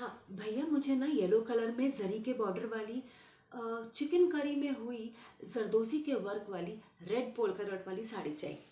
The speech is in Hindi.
हाँ भैया मुझे ना येलो कलर में जरी के बॉर्डर वाली चिकन करी में हुई जरदोजी के वर्क वाली, रेड पोल कलर वाली साड़ी चाहिए।